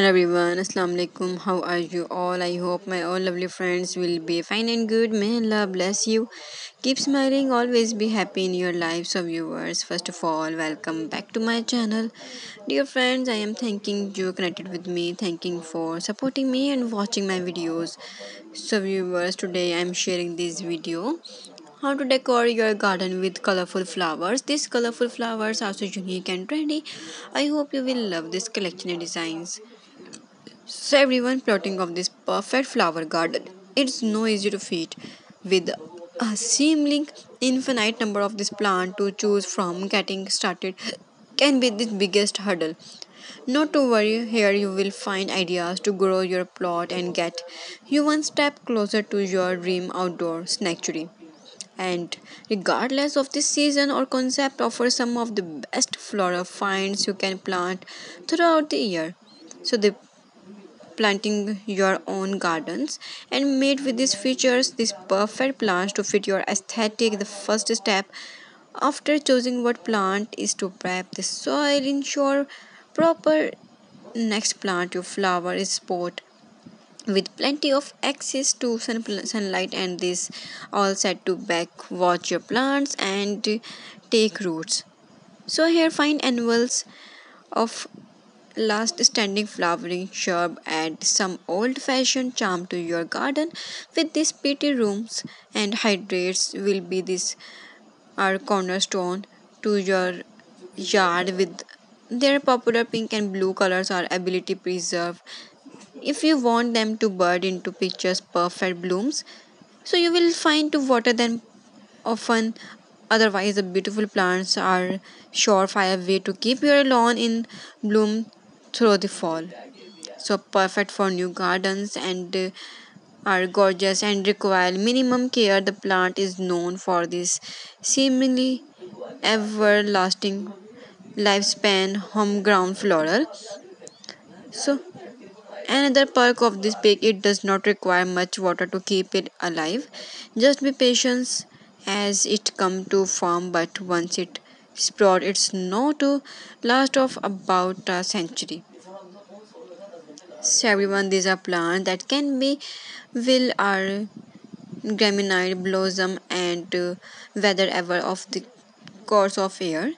Hello everyone, Assalamu alaikum. How are you all? I hope my all lovely friends will be fine and good. May Allah bless you. Keep smiling, always be happy in your lives. So, viewers, first of all, welcome back to my channel. Dear friends, I am thanking you connected with me, thanking for supporting me and watching my videos. So, viewers, today I am sharing this video how to decor your garden with colorful flowers. These colorful flowers are so unique and trendy. I hope you will love this collection of designs. So everyone plotting of this perfect flower garden. It's no easy to feat with a seemingly infinite number of this plant to choose from getting started can be the biggest hurdle. Not to worry, here you will find ideas to grow your plot and get you one step closer to your dream outdoor sanctuary and regardless of the season or concept offer some of the best flora finds you can plant throughout the year so the planting your own gardens and made with these features these perfect plants to fit your aesthetic the first step after choosing what plant is to prep the soil ensure proper next plant your flower is spot with plenty of access to sun, sunlight and this all set to back watch your plants and take roots. So here find annuals of last standing flowering shrub add some old fashioned charm to your garden with these pretty rooms and hydrangeas will be this our cornerstone to your yard with their popular pink and blue colors are ability preserve. If you want them to bud into pictures perfect blooms so you will find to water them often. Otherwise the beautiful plants are surefire way to keep your lawn in bloom through the fall. So perfect for new gardens and uh, are gorgeous and require minimum care. The plant is known for this seemingly everlasting lifespan homegrown floral. So Another perk of this pig, it does not require much water to keep it alive. Just be patient as it come to form, but once it sprout, it's known to last of about a century. So everyone, these are plants that can be will are gramenite blossom and uh, weather ever of the course of air.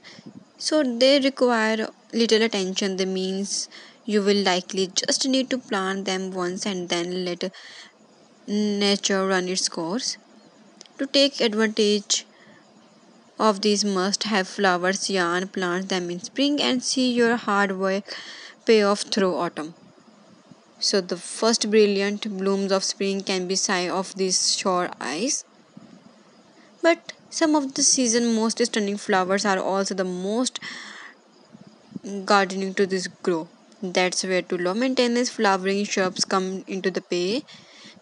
So they require little attention. That means you will likely just need to plant them once and then let nature run its course. To take advantage of these must have flowers yarn plant them in spring and see your hard work pay off through autumn. So the first brilliant blooms of spring can be sigh of these shore eyes. But some of the season most stunning flowers are also the most gardening to this grow. That's where to low maintenance flowering shrubs come into the play.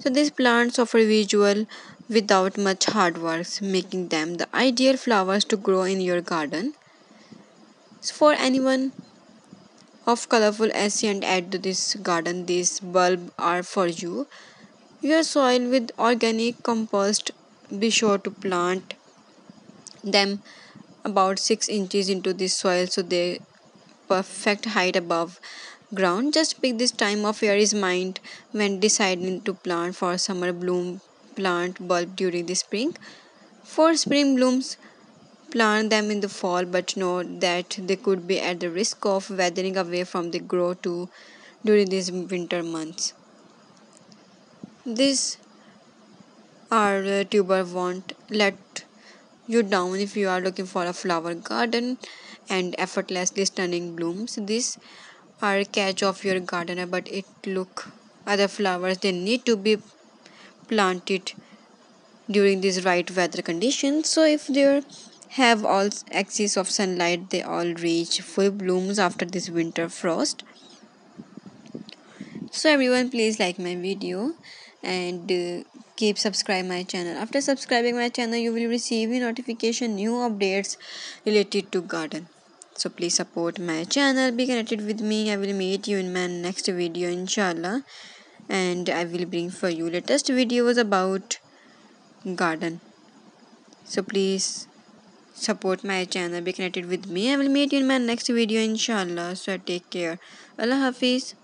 So these plants offer visual without much hard work, making them the ideal flowers to grow in your garden. So for anyone of colorful and add to this garden, these bulbs are for you. Your soil with organic compost. Be sure to plant them about 6 inches into the soil so they perfect height above ground. Just pick this time of year is mind when deciding to plant for summer bloom plant bulb during the spring. For spring blooms, plant them in the fall, but know that they could be at the risk of weathering away from the grow to during these winter months. These are uh, tuber won't let you down if you are looking for a flower garden and effortlessly stunning blooms. These are a catch of your gardener but it look other flowers they need to be planted during these right weather conditions. So if they have all axis of sunlight they all reach full blooms after this winter frost. So everyone please like my video and uh, keep subscribe my channel. After subscribing my channel you will receive notification new updates related to garden. So please support my channel. Be connected with me. I will meet you in my next video inshallah and i will bring for you latest videos about garden. So please support my channel. Be connected with me. I will meet you in my next video inshallah. So take care. Allah hafiz